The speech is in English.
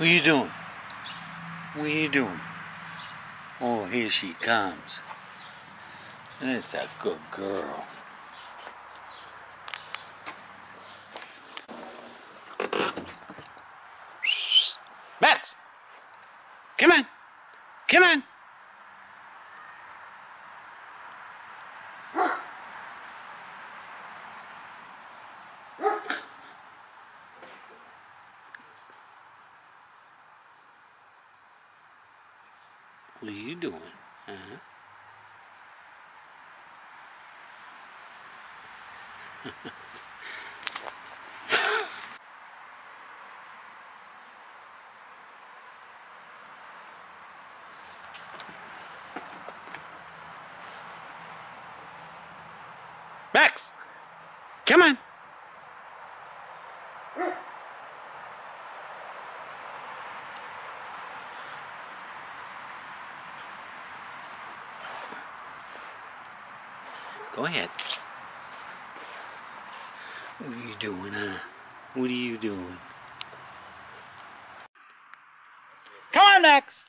What are you doing? What are you doing? Oh, here she comes. That's a good girl. Max! Come on! Come on! What are you doing? Uh-huh. Max! Come on! Go ahead. What are you doing, huh? What are you doing? Come on, Max!